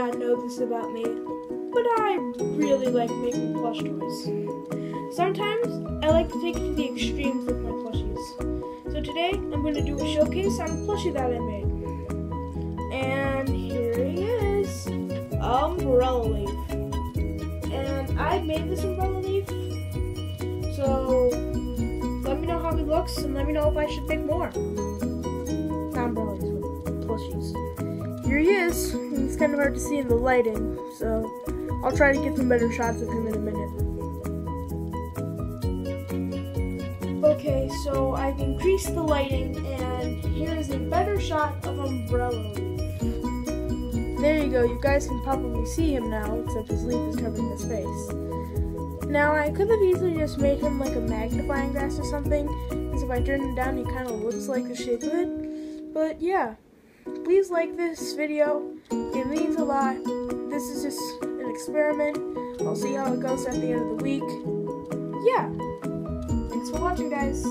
not know this about me, but I really like making plush toys. Sometimes I like to take it to the extremes with my plushies. So today I'm going to do a showcase on a plushie that I made. And here he is, Umbrella Leaf. And I made this umbrella leaf, so let me know how he looks and let me know if I should make more. He. It's kind of hard to see in the lighting, so I'll try to get some better shots of him in a minute. Okay, so I've increased the lighting, and here is a better shot of Umbrella There you go, you guys can probably see him now, except his leaf is covering his face. Now, I could have easily just made him like a magnifying glass or something, because if I turn him down, he kind of looks like the shape of it. But yeah, please like this video, it means a lot. This is just an experiment. I'll see how it goes at the end of the week. Yeah. Thanks for watching, guys.